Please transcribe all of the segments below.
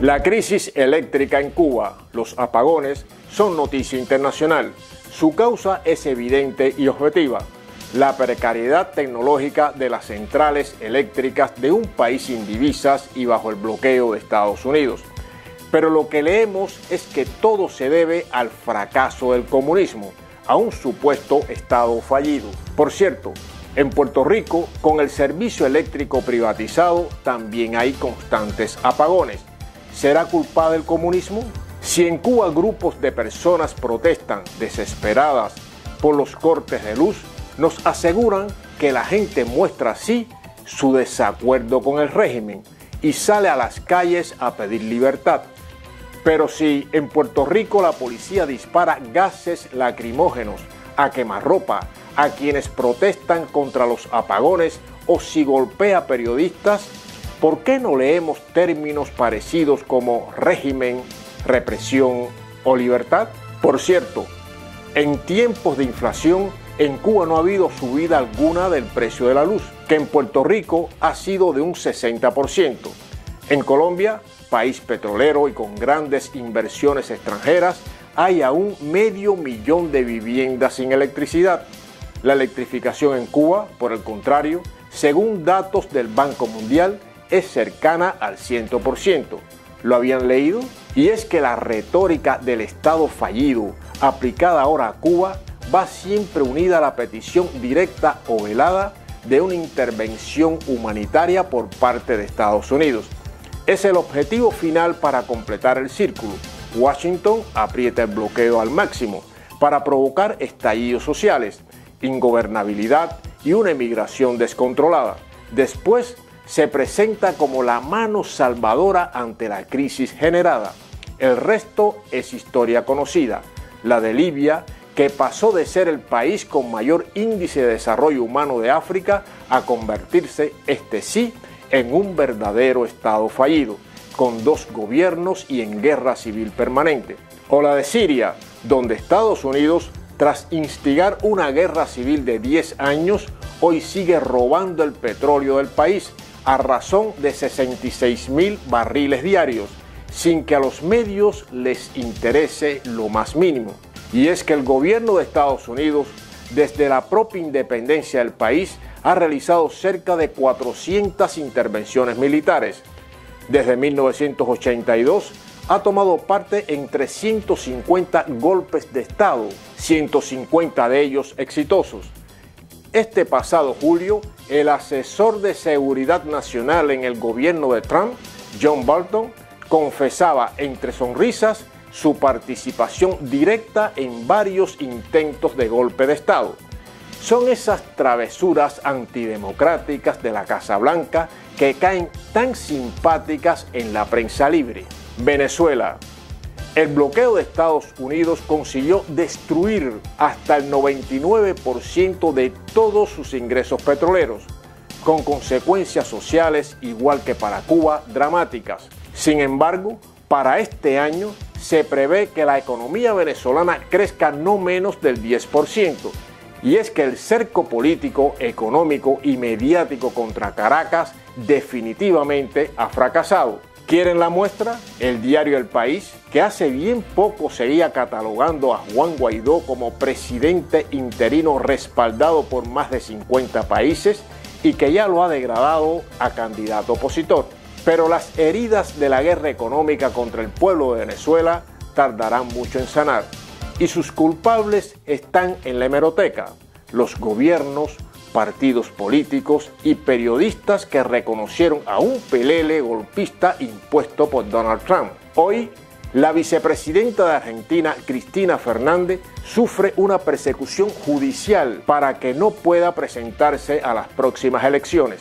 La crisis eléctrica en Cuba, los apagones, son noticia internacional. Su causa es evidente y objetiva. La precariedad tecnológica de las centrales eléctricas de un país sin divisas y bajo el bloqueo de Estados Unidos. Pero lo que leemos es que todo se debe al fracaso del comunismo, a un supuesto Estado fallido. Por cierto, en Puerto Rico, con el servicio eléctrico privatizado, también hay constantes apagones. ¿Será culpa del comunismo? Si en Cuba grupos de personas protestan desesperadas por los cortes de luz, nos aseguran que la gente muestra así su desacuerdo con el régimen y sale a las calles a pedir libertad. Pero si en Puerto Rico la policía dispara gases lacrimógenos a quemarropa a quienes protestan contra los apagones o si golpea periodistas, ¿por qué no leemos términos parecidos como régimen, represión o libertad? Por cierto, en tiempos de inflación, en Cuba no ha habido subida alguna del precio de la luz, que en Puerto Rico ha sido de un 60%. En Colombia, país petrolero y con grandes inversiones extranjeras, hay aún medio millón de viviendas sin electricidad. La electrificación en Cuba, por el contrario, según datos del Banco Mundial, es cercana al 100%. ¿Lo habían leído? Y es que la retórica del Estado fallido aplicada ahora a Cuba va siempre unida a la petición directa o velada de una intervención humanitaria por parte de Estados Unidos. Es el objetivo final para completar el círculo. Washington aprieta el bloqueo al máximo para provocar estallidos sociales, ingobernabilidad y una emigración descontrolada. Después se presenta como la mano salvadora ante la crisis generada. El resto es historia conocida, la de Libia, que pasó de ser el país con mayor índice de desarrollo humano de África a convertirse, este sí, en un verdadero Estado fallido, con dos gobiernos y en guerra civil permanente. O la de Siria, donde Estados Unidos, tras instigar una guerra civil de 10 años, hoy sigue robando el petróleo del país a razón de 66 mil barriles diarios, sin que a los medios les interese lo más mínimo. Y es que el gobierno de Estados Unidos, desde la propia independencia del país, ha realizado cerca de 400 intervenciones militares. Desde 1982 ha tomado parte en 350 golpes de Estado, 150 de ellos exitosos. Este pasado julio, el asesor de seguridad nacional en el gobierno de Trump, John Bolton, confesaba entre sonrisas su participación directa en varios intentos de golpe de Estado. Son esas travesuras antidemocráticas de la Casa Blanca que caen tan simpáticas en la prensa libre. Venezuela, el bloqueo de Estados Unidos consiguió destruir hasta el 99% de todos sus ingresos petroleros, con consecuencias sociales igual que para Cuba dramáticas. Sin embargo, para este año se prevé que la economía venezolana crezca no menos del 10%, y es que el cerco político, económico y mediático contra Caracas definitivamente ha fracasado. ¿Quieren la muestra? El diario El País, que hace bien poco seguía catalogando a Juan Guaidó como presidente interino respaldado por más de 50 países y que ya lo ha degradado a candidato opositor. Pero las heridas de la guerra económica contra el pueblo de Venezuela tardarán mucho en sanar y sus culpables están en la hemeroteca, los gobiernos, partidos políticos y periodistas que reconocieron a un pelele golpista impuesto por Donald Trump. Hoy, la vicepresidenta de Argentina, Cristina Fernández, sufre una persecución judicial para que no pueda presentarse a las próximas elecciones,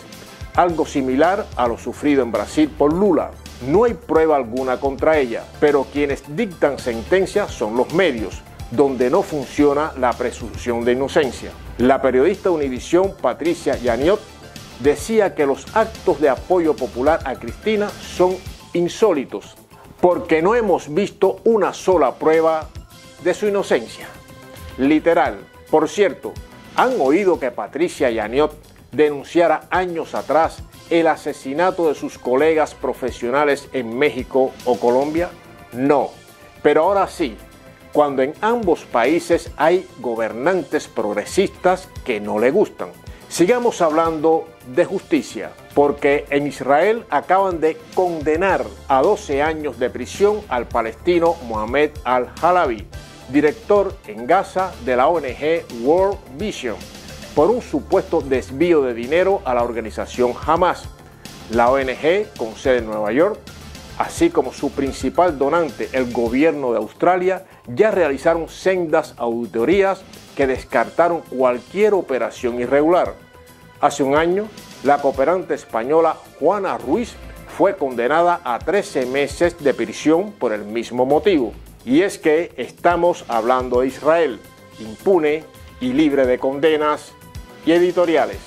algo similar a lo sufrido en Brasil por Lula. No hay prueba alguna contra ella, pero quienes dictan sentencia son los medios, donde no funciona la presunción de inocencia. La periodista Univisión Patricia Yaniot decía que los actos de apoyo popular a Cristina son insólitos, porque no hemos visto una sola prueba de su inocencia. Literal. Por cierto, ¿Han oído que Patricia Yaniot denunciara años atrás el asesinato de sus colegas profesionales en México o Colombia? No, pero ahora sí, cuando en ambos países hay gobernantes progresistas que no le gustan. Sigamos hablando de justicia, porque en Israel acaban de condenar a 12 años de prisión al palestino Mohamed al-Halabi, director en Gaza de la ONG World Vision, por un supuesto desvío de dinero a la organización Hamas. La ONG, con sede en Nueva York, así como su principal donante, el gobierno de Australia, ya realizaron sendas auditorías que descartaron cualquier operación irregular. Hace un año, la cooperante española Juana Ruiz fue condenada a 13 meses de prisión por el mismo motivo. Y es que estamos hablando de Israel, impune y libre de condenas y editoriales.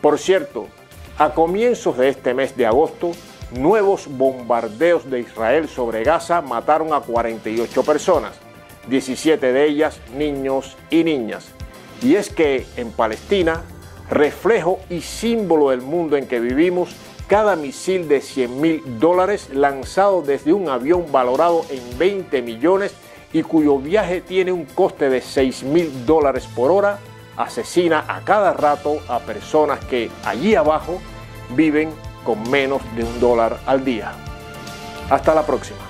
Por cierto, a comienzos de este mes de agosto, nuevos bombardeos de Israel sobre Gaza mataron a 48 personas 17 de ellas niños y niñas. Y es que en Palestina, reflejo y símbolo del mundo en que vivimos, cada misil de 100 mil dólares lanzado desde un avión valorado en 20 millones y cuyo viaje tiene un coste de 6 mil dólares por hora, asesina a cada rato a personas que allí abajo viven con menos de un dólar al día. Hasta la próxima.